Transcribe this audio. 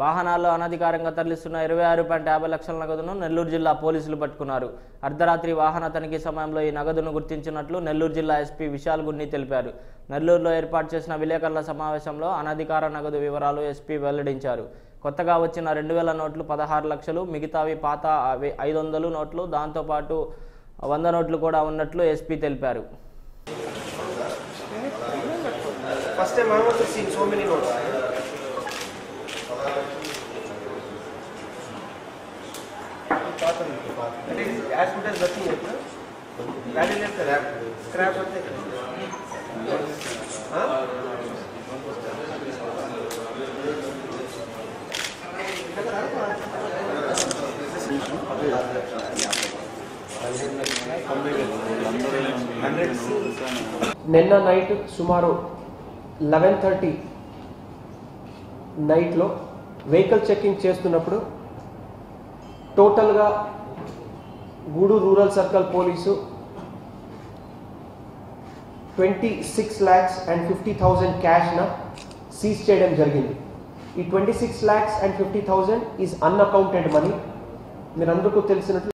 వాహనాల్లో అనధికారంగా తరలిస్తున్న ఇరవై ఆరు పాయింట్ యాభై లక్షల నగదును నెల్లూరు జిల్లా పోలీసులు పట్టుకున్నారు. అర్ధరాత్రి వాహన తనిఖీ సమయంలో ఈ నగదును గుర్తించినట్లు నెల్లూరు జిల్లా ఎస్పీ విశాల్ గున్ని తెలిపారు. నెల్లూరులో ఏర్పాటు చేసిన విలేకరుల సమావేశంలో అనధికార నగదు వివరాలు ఎస్పీ వెల్లడించారు. కొత్తగా వచ్చిన రెండు వేల నోట్లు పదహారు లక్షలు మిగతావి పాత అవి ఐదు వందలు నోట్లు దాంతోపాటు వంద నోట్లు కూడా ఉన్నట్లు ఎస్పీ తెలిపారు. ఫస్ట్ time I'm also నిన్న నైట్ సుమారు లెవెన్ థర్టీ నైట్లో వెహికల్ చెక్కింగ్ చేస్తున్నప్పుడు టోటల్గా Gudur rural circle police twenty six lakhs and fifty thousand క్యాష్న seize చేయడం జరిగింది. ఈ twenty six lakhs and fifty thousand is unaccounted money. మీరందరికీ తెలిసినట్లు